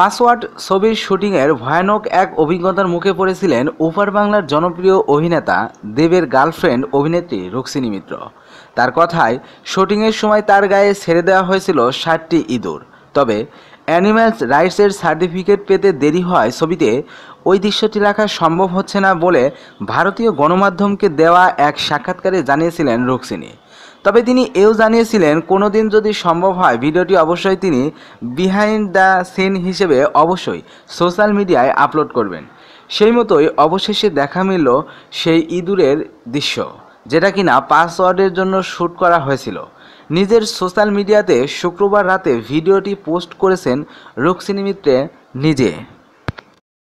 Password ছবির শুটিংয়ের ভয়ানক এক অভিজ্ঞতার মুখে পড়েছিলেন ওপার বাংলার জনপ্রিয় অভিনেতা, দেবের গার্লফ্রেন্ড অভিনেত্রী রক্সিনী মিত্র। তার কথায়, শুটিংয়ের সময় তার গায়ে ছেড়ে দেওয়া হয়েছিল ষাটটি ইঁদুর। তবে অ্যানিম্যালস রাইটসের সার্টিফিকেট পেতে দেরি হয় ছবিতে ওই দৃশ্যটি রাখা সম্ভব হচ্ছে না বলে ভারতীয় গণমাধ্যমকে দেওয়া এক সাক্ষাৎকারে জানিয়েছিলেন রুক্সিনী। তবে তিনি এও জানিয়েছিলেন কোনো দিন যদি সম্ভব হয়, ভিডিওটি অবশ্যই তিনি বিহাইন্ড দ্য সিন হিসেবে অবশ্যই সোশ্যাল মিডিয়ায় আপলোড করবেন। সেই মতোই অবশেষে দেখা মিলল সেই ইঁদুরের দৃশ্য, যেটা কিনা পাসওয়ার্ডের জন্য শ্যুট করা হয়েছিল। নিজের সোশ্যাল মিডিয়াতে শুক্রবার রাতে ভিডিওটি পোস্ট করেছেন রুক্সিনী মিত্রে নিজে।